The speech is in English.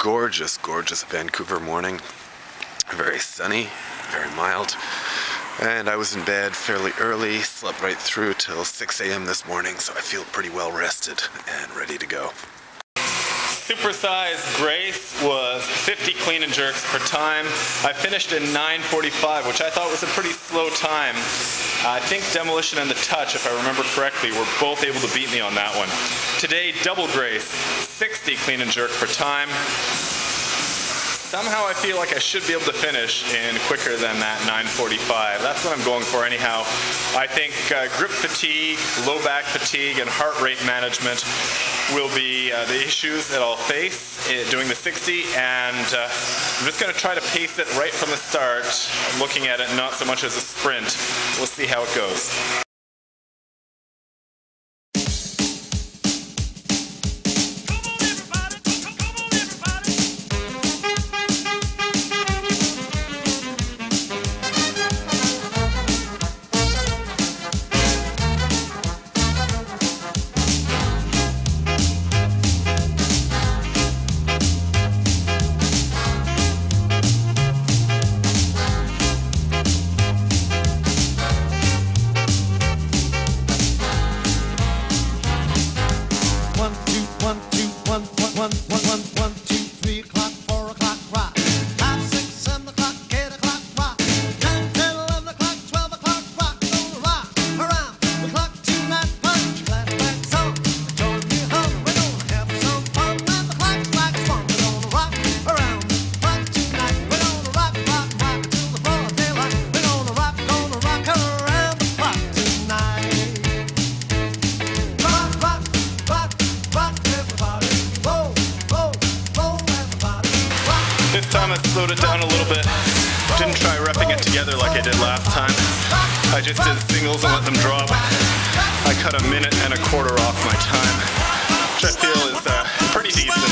gorgeous, gorgeous Vancouver morning. Very sunny, very mild. And I was in bed fairly early, slept right through till 6 a.m. this morning, so I feel pretty well rested and ready to go. Supersized Grace was 50 clean and jerks per time. I finished in 9.45, which I thought was a pretty slow time. I think Demolition and The Touch, if I remember correctly, were both able to beat me on that one. Today, Double Grace, 60 clean and jerk per time somehow I feel like I should be able to finish in quicker than that 945. That's what I'm going for anyhow. I think uh, grip fatigue, low back fatigue, and heart rate management will be uh, the issues that I'll face uh, doing the 60 and uh, I'm just going to try to pace it right from the start, looking at it not so much as a sprint. We'll see how it goes. Time I slowed it down a little bit. Didn't try repping it together like I did last time. I just did singles and let them drop. I cut a minute and a quarter off my time, which I feel is uh, pretty decent.